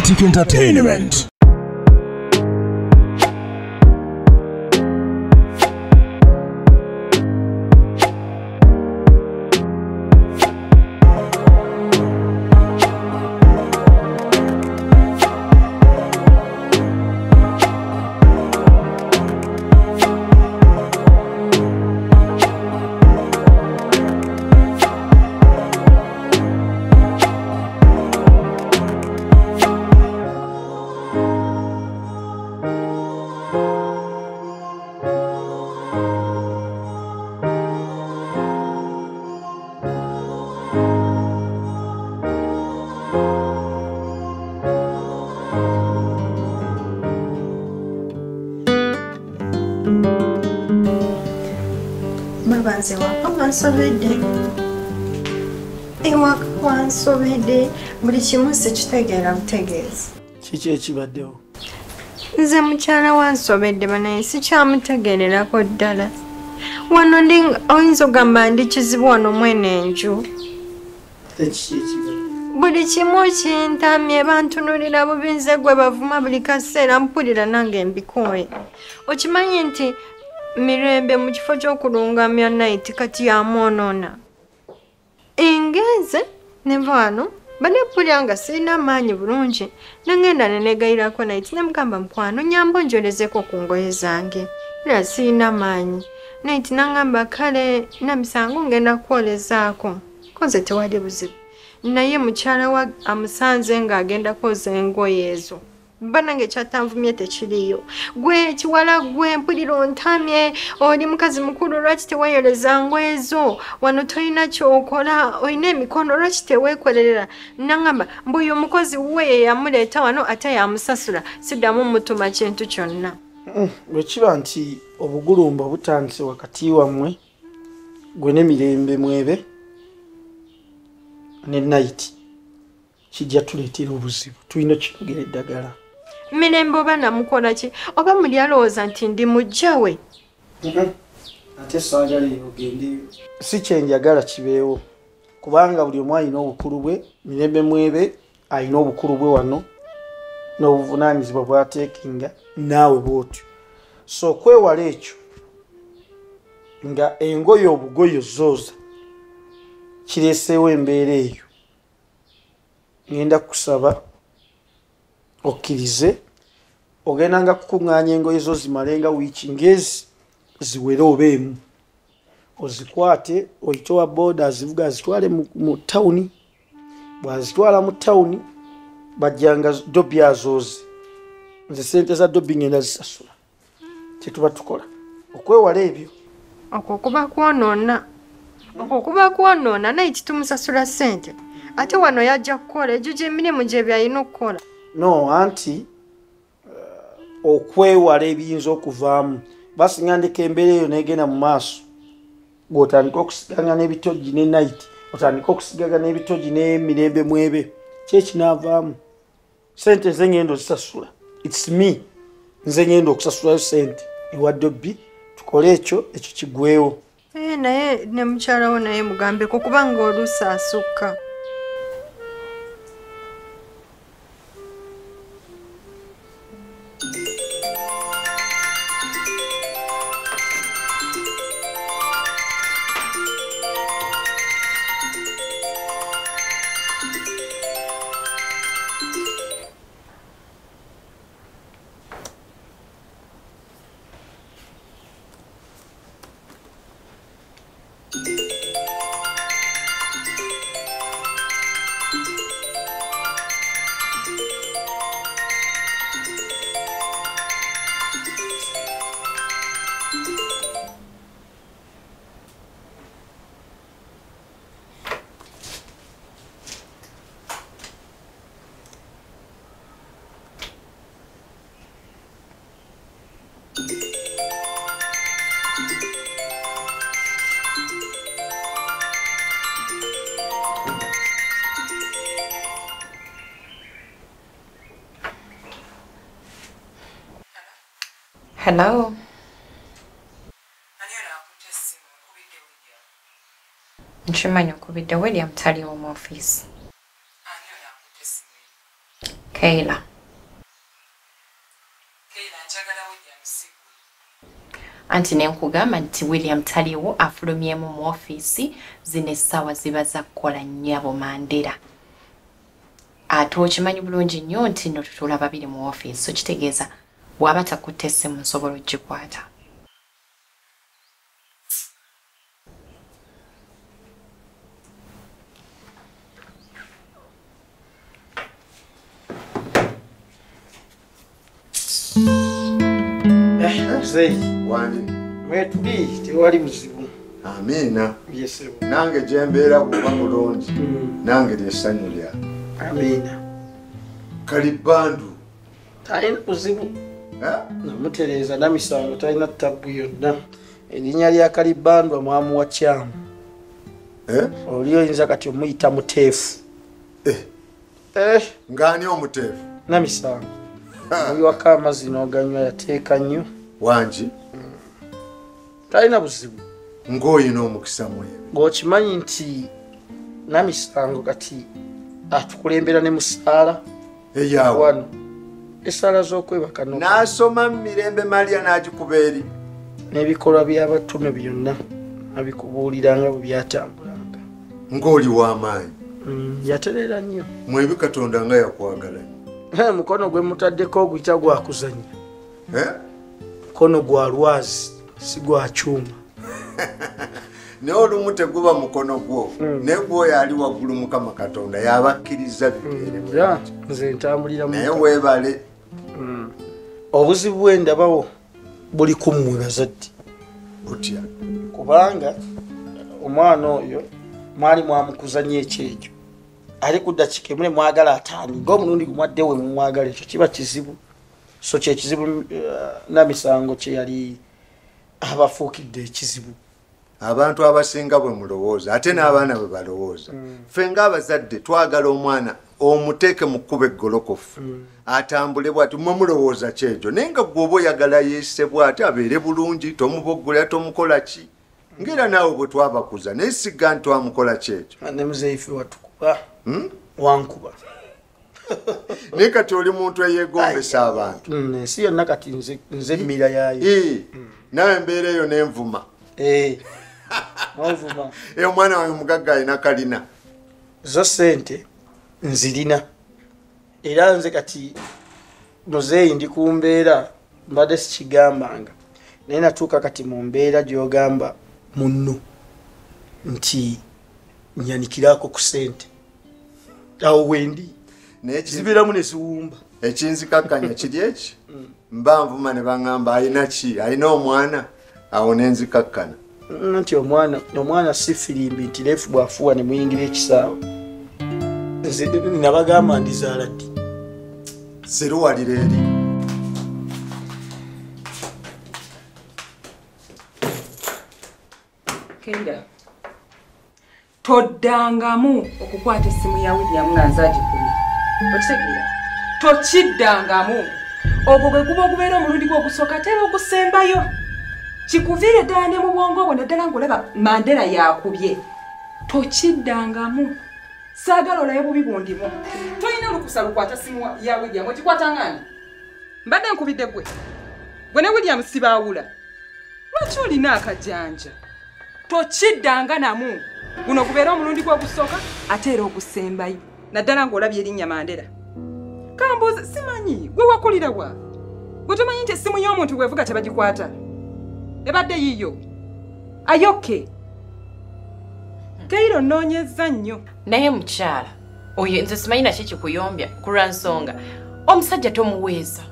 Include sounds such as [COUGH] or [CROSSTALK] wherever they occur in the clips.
Entertainment. Nze waka wansobedde ewaka wansobedde buli kimu sikitegeera butegeezi. Kiki ekibaddewo nze mukyala wansobedde banaye sikyamutegeererako ddala. Wano ndi oyinza ogamba ndi kizibu wano mwene enju? Ekibadde buli kimu kintamye bantunulira bubi nze gwe bavuma buli kaseera mpulira nange mbikooye. Okimanyi nti mirembe mu kifo ky'okulungamya naiti kati yamwonoona engenze neva wano? Banepulya nga sirina maanyi bulungi. Nengenda nenegayirako naiti nemugamba mukwano nyamba onjolezeko ku ngoye zange. Era sirina maanyi. Naiti nangamba kale namisango ngenda kwolezaako koze tewali buzibu. Naye mukyala wa amusanze ng'agenda kwoza engoye ezo banange kyatanvumye tekiriyo gwe kiwala gwe mpulira ontamye oli mukazi mukulu lwaki tewayoleza ngoye zo wano tolina kyokola olina emikono lwaki teweekolerera nangamba mbu oyo omukozi we ye yamuleeta wano ate yamusasula siddamu mutuma kintu kyonna. Bwe kiba nti obugulumba butandise wakati wammwe gwe n'emirembe mwebe ne nayiti kijja tuleetera obuzibu tulina kinogera eddagala mirembe oba namukola ki? Oba muli alowooza nti ndi mujja we? Ate saagala eyo ogende. Si kyenjagala kibeewo kubanga buli omu alina obukulu bwe mirembe mwebe alina obukulu bwe wano n'obuvunaanyizibwa bwateekinga naawe bwotyo. So okwewala ekyo nga engoye obugoyo zooza kireeseewo embeera eyo. Ngenda kusaba okkirize ogendanga kukuŋŋaanya engoye zo zimalenga wiiki ngezi ziwere oba emu. Ozikwate oyite owa booda azivuga azitwale mu- tawuni. Bwazitwala mu tawuni bajjanga dobi azooze. Nze sente za dobi ngenda zisasula. Kyetuba tukola. Okwewala ebyo. Okwo kuba kwonoona okwo kuba kwonoona naye kitumusasula ssente. Ate wano yajja kukola egyo gyemirimu gye byalina okukola no anti uh, okwewala ebiyinza okuvaamu. Basinga ndeka embeera eyo negenda mu maaso. Gweotandika okusiganga n'ebitogi ne nayiti otandika okusigaga n'ebitogi n'emirembe mwebe kyekinaavaamu sente nze ngenda ozisasula. Its me nze ngenda okusasulayo sente ewa dobbi tukole ekyo ekyo kigwewo. Eh, naye ne mukyala wo naye mugambeko kubanga oluusi asukka thank you Hello. nkimanyi okubidde william taliwo mu ofiisi Kayla. anti ne nkugamba nti william taliwo afulumyemu mu ofiisi zino essaawa ziba za kukola nnyabo mandera ate okimanyi bulungi nnyo nti no tutula babiri mu ofiisi so kitegeeza bw'aba takutte essimu nsobola ogikwata zeyi wani? Mwetuli tewali buzibu. Amiina. Nange gyembeera kuba mulungi nange lyessanyu lya. Amiina. Kalibandu. Talina buzibu. Eh? Namutereeza namisango talina ttabu yonna. Erinnya lya kalibandwa mwamuwa kyamu. Eh? oli oyinza kati omuyita muteefu. Eh, eh, ng'ani omuteefu? Namisango oyiwako amazzi n'oganywa yateeka nnyo. Wangi talina buzibu. Ng'oyina omukisa mwebe ng'okimanyi nti namisango kati atukulembera ne musaala. Eyaawe wano esaala z'okwebaka n'asoma mu mirembe malya n'agikuba eri. N'ebikolwa by'abatume byonna abikubuuliranga bwe byatambulanga. Ng'oli w'amaanyi Mm, yaterera nnyo. Mwebi katonda nga yakwagala. Mukono gwe mutaddeko oguyita gwakuzanya mukono gwa lwazi si gwa kyuma. [LAUGHS] Naye olumu teguba mukono gwo. Mm. naye gwoyo ali waggulu mukama katonda yabakkiriza bibeere era nze ntambulira mu naye weebale obuzibu bwendabawo buli ku mmwe bazadde. Butya kubanga omwana oyo mwali mwamukuza nnyo ekyekyo ali ku dakiika emule mwagala ataani ngaomulundi gumwadde we mumwagala ekyo kiba kizibu. So kyekizibu uh, namisango kyeyali abafuukidde ekizibu abantu abasinga bwe mulowooza ate n'abaana bwe balowooza. Ffe ng'abazadde twagala omwana omuteeke mu kkuba eggolokofu atambule bwati mwe mulowooza kyekyo naye nga gweoba oyagala yeese bwati abeere bulungi tomuboggolera tomukola ki? Ngaera naawe bwe twabakuza naye sigga nti twamukola kyekyo ne muzeife watukuba Hmm? wankuba. [LAUGHS] Naye kati oli muntu eyeegombesa abantu. Mm, ensi yonna kati nze- emmira yaayo. Ii, nawe embeera eyo nenvuma E omwana wange mugagga alina kalina. Zo sente nzirina. Era nze kati muzeeyi ndi ku mbeera mbadde sikigambanga. Naye natuuka kati mu mbeera gyogamba munno nti nyanikirako ku sente awo wendi zibeeramu ne ziwumba. Ekinzikakkanya kiri eki? Mba nvuma ne baŋŋamba alina ki? Alina omwana? Awo nenzikakkana nti omwana omwana si firimbi nti leefu bwafuuwa ne muyingira ekisaawe. Nabagamba ndizaala ddi? Siruwalira eri. Keira toddangamu okukwata essimu ya william nga nze agikubye. Okitegeera tokiddangamu. Ogwo gwe guba ogubeera omulundi gwe ogusooka ate era ogusembayo kikuviire ddala ne mu bwongo obwo naddala ngaolaba mandera yakubye tokiddangamu. Saagala olaye bubi bundimu tolina lukusa lukwata simu ya william ogikwatangani mbadde nkubidde gwe gwe ne william sibaawula. Lwaki olina akajanja? Tokiddanga namu. Guno gubeera omulundi gw'ogusooka ate era ogusembayo naddala ng'olabye erinnya mandera kambuuzi simanyi gwe wakulira wa? Gwe tomanyi nti essimu y'omuntu bwevuga tebagikwata ebadde yiyo. Ayoke. Keiro nnoonyezza nnyo. Naye mukyala oyo nze simanyi naki kikuyombya ku lwa nsonga. Omusajja tomuweesa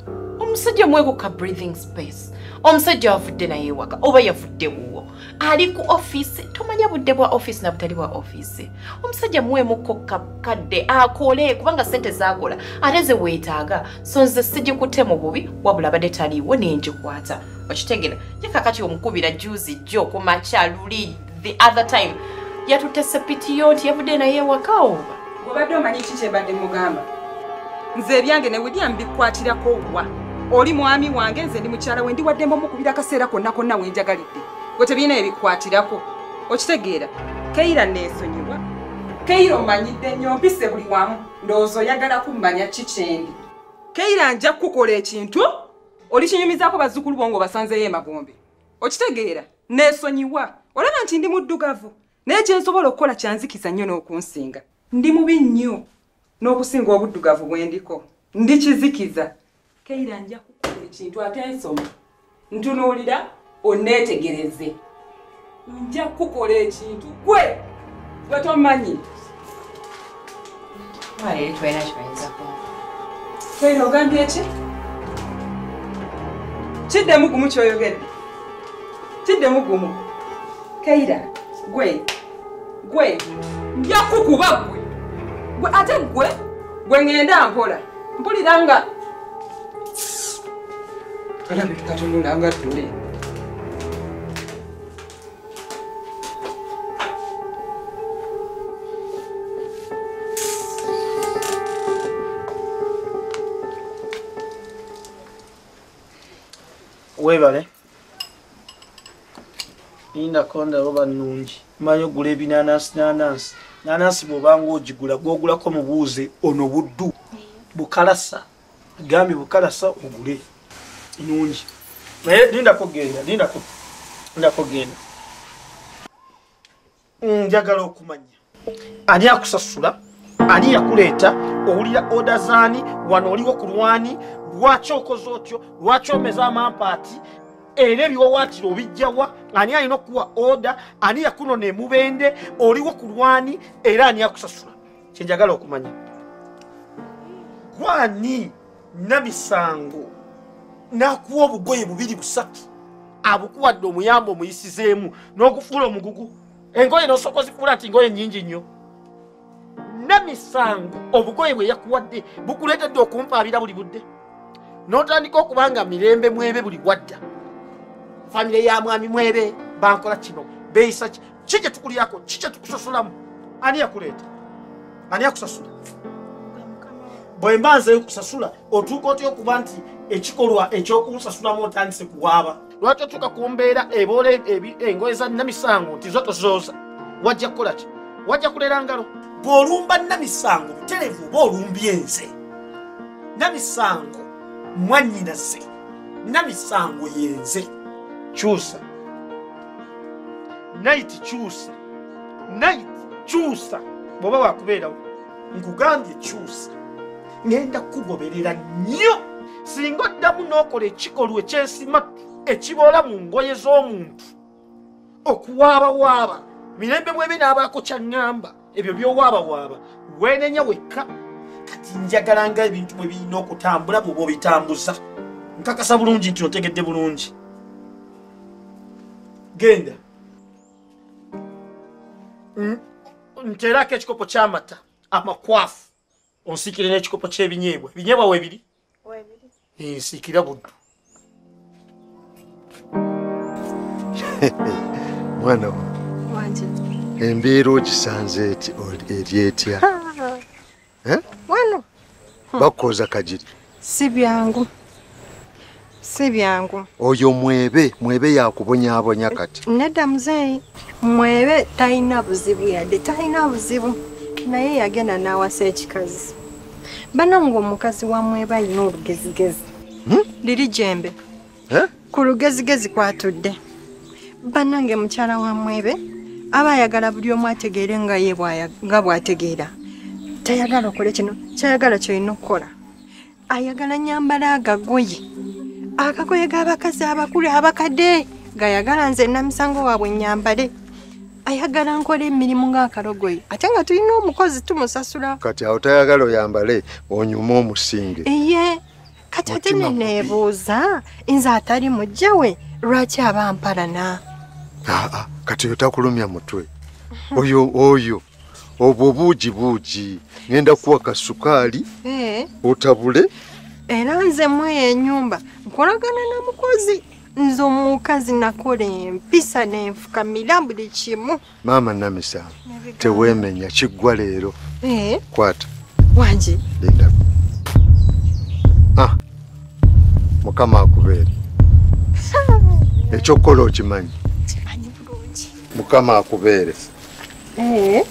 omusajja mwekuka breathing space. Omusajja wavudde naye ewaka oba yavudde wuwo ali ku ofiisi tomanya budde bwa ofiisi na butali bwa ofiisi omusajja muweemuko kadde akole kubanga sente zakola ate ze weetaaga so nze sigikutte mu bubi wabula badde taliiwo nengikwata. Okitegera ye kakati omukubira juzi jjo ku makya luli the other time. Yatutte sepitiyo nti yavudde naye ewaka oba? Obadde omanyi ki kyebadde mugamba? Nze ebyange ne william bikwatirako wa oli mwami wange nze ndi mukyala we ndiwaddemu omukubira akaseera konna konna wenjagalidde gwe tebirina ebikwatirako okitegeera keira neesonyiwa keira omanyidde nnyo mpise buli wamu ndowooza oyagala kummanya ki kyendi keira nja kukola ekintu olikinyumizaako bazzukulu bo ng'obasanzeyo emagombe. Okitegeera neesonyiwa olaba nti ndi muddugavu naye kyensobola okukola kyanzikiza nnyo n'okunsinga. Ndi mubi nnyo n'okusinga obuddugavu bwe ndiko. Ndi kizikiza keira nja kukola ekintu ate ensoma ntunuulira onneetegereze. Nja kukola ekintu gwe! Gwe tomanyi. Wale tulina kibayinza ku. keira ogambye ki kiddemu gumu kyoyogedde. Kiddemu gumu keira gwe. Gwe. Nja kukuba gwe. Gwe ate gwe? Gwe ŋŋenda mpola. Mpulira nga alabika tunula nga ddule weebale lindako ndaloba nnungi. Manyi ogula ebinanansi nanansi. Nanansi bwobanga ogigula gwogulako mubuuze ono buddu bukalasa. Gambye bukalasa ogule. Nungi naye lindako genda lindako lindako genda njagala okumanya. Ani akusasula? Ani yakuleeta? Owulira oda zaani? Wano oliwo ku lwani lwaki okoze otyo? Lwaki omeza amampaati? Era ebiwawaatiro obijjawa ani alina okuwa oda ani yakunona emubende? Oliwo ku lwani? Era ani akusasula? Kyenjagala okumanya. Gwani namisango nakuwa obugoye bubiri busatu? Abukuwadde omuyamba omuyisizeemu n'ogufuula omugugu. Engoye nosooka ozifuula nti ngoye nyingi nnyo. Namisango obugoye bwe yakuwadde bukuleetedde okumpaabira buli budde n'otandika okubanga mirembe mwebe buli wadda. Famire ya mwami mwebe bankola kino. Beeyisa ki? Ki kye tukulyako? Ki kye tukusasulamu? Ani yakuleeta? Ani yakusasula? Bwe mba nzeyo kusasula otuuka otya okuba nti ekikolwa ekyokunsasulamu otandise kuwaaba? Lwaki otuuka ku mbeera eboola engoye za namisango nti zo tozooza? Wajja kukola ki? Wajja kulera ngalo? Bw'olumba namisango buterevu oba olumbye nze namisango mwannyinaze namisango yenze kyusa. Naiti kyusa. Naiti kyusa. Bw'oba wakubeerawo nkugambye kyusa. Ngenda kugoberera nnyo. Singa oddamu n'okola ekikolwa ekyensimatu ekiboola mu ngoye z'omuntu. Okuwaabawaaba. Mirembe mwebe n'abaako kyaŋŋamba ebyo byowaabawaaba weenenya wekka kati njagala nga ebintu bwe birina okutambula bw'oba obitambuza. Nkakasa bulungi nti otegedde bulungi. Genda. N- nteerako ekikopo ky'amata amakwafu. Onsiikire n'ekikopo ky'ebinyeebwa. Ebinyeebwa weebiri? Nsiikira buddu. [LAUGHS] Mwana wa wanje embeera ogisanze eti eri etya [LAUGHS] Wano bakoza kagiri. Si byangu. Si byangu. Oyo mwebe mwebe yakubonyabonya kati. Nedda muzeeyi mwebe talina buzibu yadde talina buzibu. Naye yagenda n'awasa ekikazi. Banange omukazi wa mwebe alina olugezigezi liri jembe. Ku lugezigezi kwatudde. Banange mukyala wa mwebe aba ayagala buli omu ategeere nga ye nga bw'ategeera tayagala okole kino kyayagala kyolina okukola. Ayagala nyambala agagoye akagoye g'abakazi abakulu abakadde gayagala nze namisango waabwe nyambale. Ayagala nkola emirimu ng'akalogoyi ate nga tulina omukozi tumusasula. Kati awo tayagala oyambale onyuma omusinge. Eye kati ate neneebuuza nze atali mujja we lwaki aba mpalana? Aa kati oyo takulumya mutwe. Oyo oyo obwo buugi buugi. Ngenda kuwa kasukaali ee otabule. Era nze mweyo enyumba nkolagana na mukozi. Nze omukazi nakola empisa nenfukamira buli kimu. Maama namisango teweemenya kiggwa leero. Ee kwata. Wanje linda. Ah mukama akubeere. [LAUGHS] Ekyokukola okimanyi? Mukama akubeere. Ee